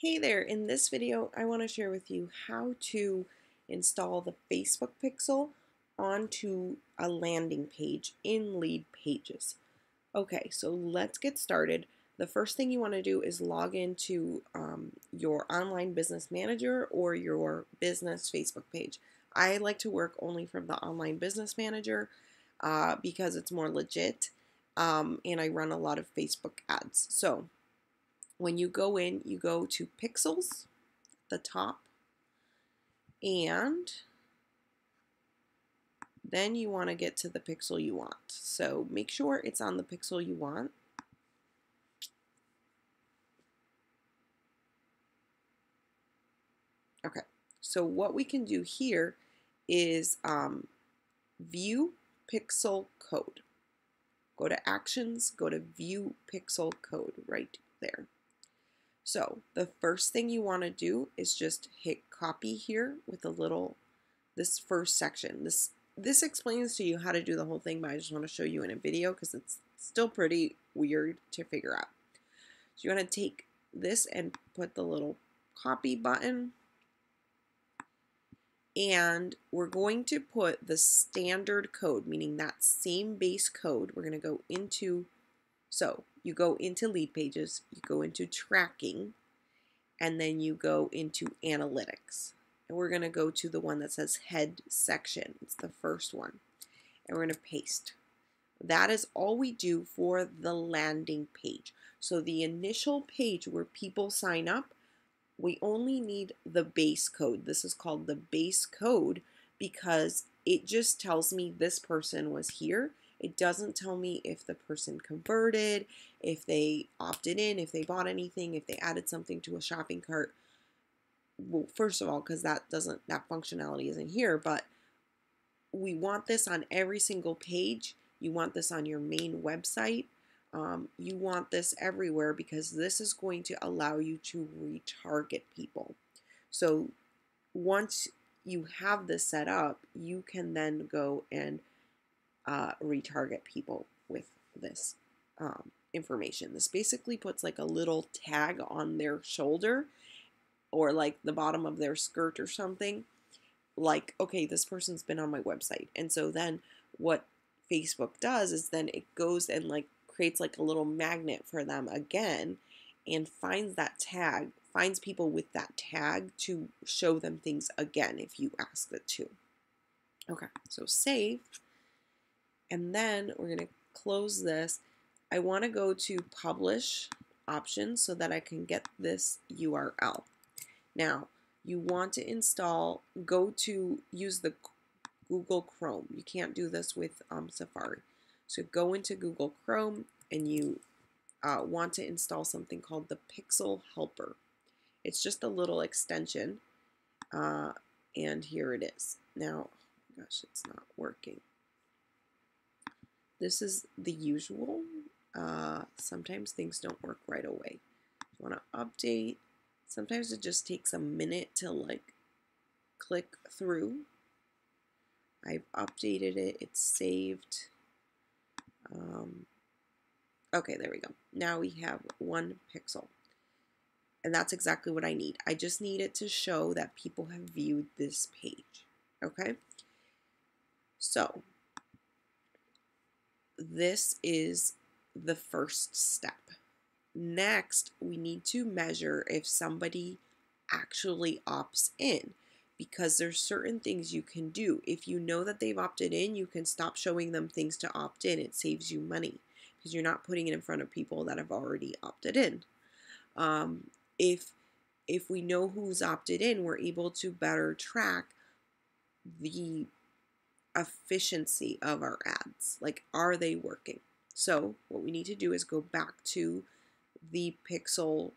Hey there, in this video I want to share with you how to install the Facebook pixel onto a landing page in lead pages. Okay, so let's get started. The first thing you want to do is log into um, your online business manager or your business Facebook page. I like to work only from the online business manager uh, because it's more legit um, and I run a lot of Facebook ads. So when you go in, you go to pixels, the top, and then you want to get to the pixel you want. So make sure it's on the pixel you want. Okay, so what we can do here is um, view pixel code. Go to actions, go to view pixel code right there. So the first thing you want to do is just hit copy here with a little, this first section. This, this explains to you how to do the whole thing, but I just want to show you in a video because it's still pretty weird to figure out. So you want to take this and put the little copy button and we're going to put the standard code, meaning that same base code. We're going to go into, so you go into lead pages, you go into tracking, and then you go into analytics. And we're going to go to the one that says head section. It's the first one. And we're going to paste. That is all we do for the landing page. So the initial page where people sign up, we only need the base code. This is called the base code because it just tells me this person was here it doesn't tell me if the person converted, if they opted in, if they bought anything, if they added something to a shopping cart. Well, first of all, because that doesn't that functionality isn't here, but we want this on every single page. You want this on your main website. Um, you want this everywhere because this is going to allow you to retarget people. So once you have this set up, you can then go and uh, retarget people with this um, information. This basically puts like a little tag on their shoulder or like the bottom of their skirt or something. Like, okay, this person's been on my website. And so then what Facebook does is then it goes and like creates like a little magnet for them again and finds that tag, finds people with that tag to show them things again if you ask it to. Okay, so save. And then we're going to close this. I want to go to publish options so that I can get this URL. Now, you want to install, go to use the Google Chrome. You can't do this with um, Safari. So go into Google Chrome and you uh, want to install something called the Pixel Helper. It's just a little extension, uh, and here it is. Now, gosh, it's not working. This is the usual. Uh, sometimes things don't work right away. You want to update. Sometimes it just takes a minute to like click through. I've updated it. It's saved. Um, okay, there we go. Now we have one pixel. And that's exactly what I need. I just need it to show that people have viewed this page. Okay? So this is the first step. Next, we need to measure if somebody actually opts in because there's certain things you can do. If you know that they've opted in, you can stop showing them things to opt in. It saves you money because you're not putting it in front of people that have already opted in. Um, if if we know who's opted in, we're able to better track the efficiency of our ads. Like, are they working? So, what we need to do is go back to the pixel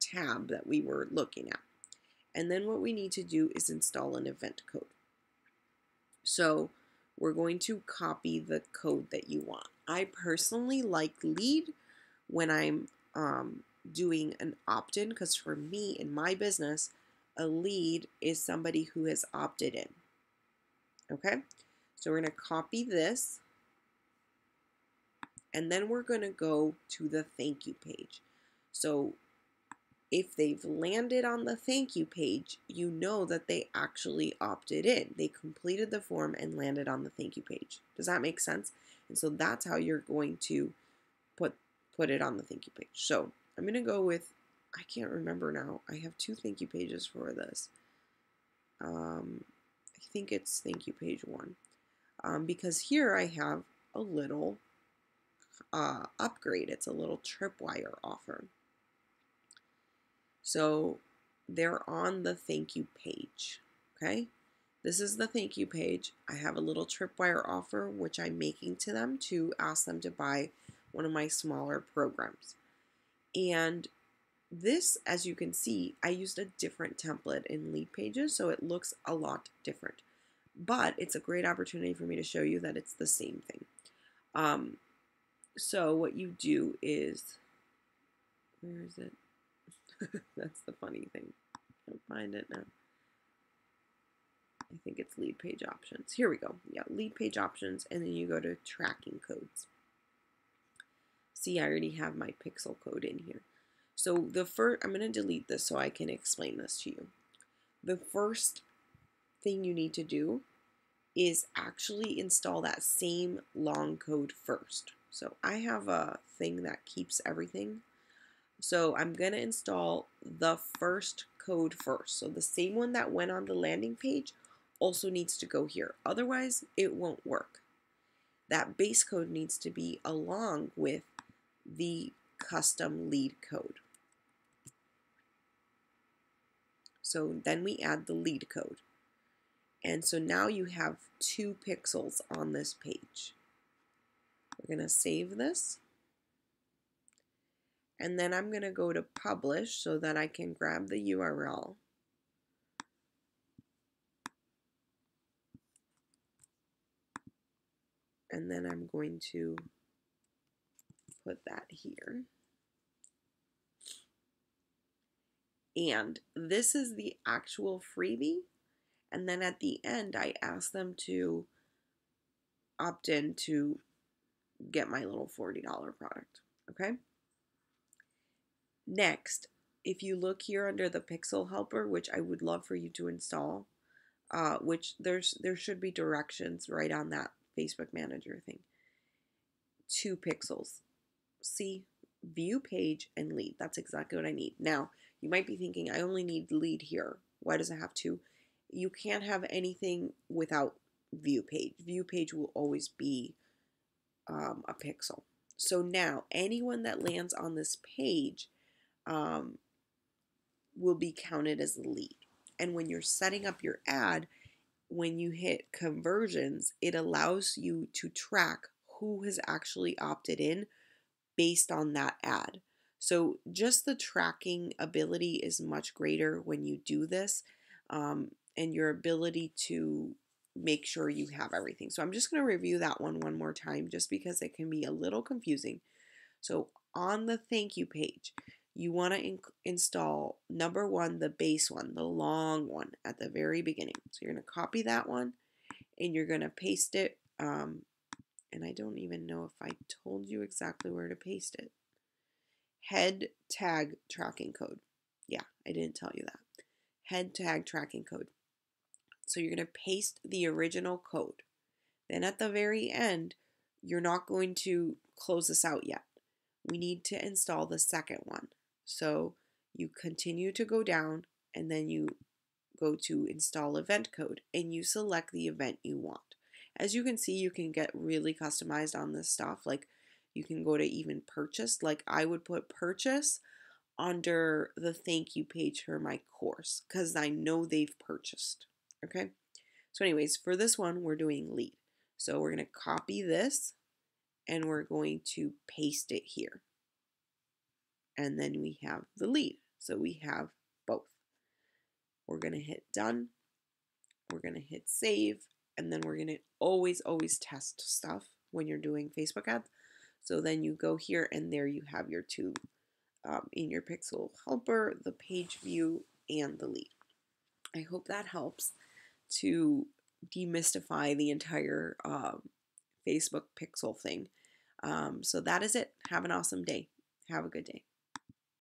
tab that we were looking at. And then what we need to do is install an event code. So, we're going to copy the code that you want. I personally like lead when I'm um, doing an opt in because for me in my business, a lead is somebody who has opted in. Okay, so we're going to copy this. And then we're going to go to the thank you page. So if they've landed on the thank you page, you know that they actually opted in. They completed the form and landed on the thank you page. Does that make sense? And so that's how you're going to put put it on the thank you page. So I'm going to go with, I can't remember now. I have two thank you pages for this. Um, I think it's thank you page one. Um, because here I have a little uh, upgrade. It's a little tripwire offer. So they're on the thank you page. Okay. This is the thank you page. I have a little tripwire offer which I'm making to them to ask them to buy one of my smaller programs. And this, as you can see, I used a different template in lead pages, so it looks a lot different. But it's a great opportunity for me to show you that it's the same thing. Um, so what you do is, where is it? That's the funny thing. Can't find it now. I think it's lead page options. Here we go. Yeah, lead page options, and then you go to tracking codes. See, I already have my pixel code in here. So the first, I'm going to delete this so I can explain this to you. The first thing you need to do is actually install that same long code first. So I have a thing that keeps everything. So I'm going to install the first code first. So the same one that went on the landing page also needs to go here. Otherwise, it won't work. That base code needs to be along with the custom lead code. So then we add the lead code. And so now you have two pixels on this page. We're going to save this. And then I'm going to go to publish so that I can grab the URL. And then I'm going to put that here. And this is the actual freebie. And then at the end, I ask them to opt in to get my little $40 product. Okay. Next, if you look here under the Pixel Helper, which I would love for you to install, uh, which there's there should be directions right on that Facebook Manager thing. Two pixels see view page and lead. That's exactly what I need. Now, you might be thinking, I only need lead here. Why does it have to? You can't have anything without view page. View page will always be um, a pixel. So now, anyone that lands on this page um, will be counted as a lead. And when you're setting up your ad, when you hit conversions, it allows you to track who has actually opted in based on that ad. So just the tracking ability is much greater when you do this um, and your ability to make sure you have everything. So I'm just going to review that one one more time just because it can be a little confusing. So on the thank you page, you want to in install number one, the base one, the long one at the very beginning. So you're going to copy that one and you're going to paste it um, and I don't even know if I told you exactly where to paste it. Head tag tracking code. Yeah, I didn't tell you that. Head tag tracking code. So you're going to paste the original code. Then at the very end, you're not going to close this out yet. We need to install the second one. So you continue to go down and then you go to install event code and you select the event you want. As you can see, you can get really customized on this stuff. Like you can go to even purchase. Like I would put purchase under the thank you page for my course because I know they've purchased. Okay. So anyways, for this one, we're doing lead. So we're going to copy this and we're going to paste it here. And then we have the lead. So we have both. We're going to hit done. We're going to hit save and then we're going to always, always test stuff when you're doing Facebook ads. So then you go here and there you have your two um, in your pixel helper, the page view, and the lead. I hope that helps to demystify the entire um, Facebook pixel thing. Um, so that is it. Have an awesome day. Have a good day.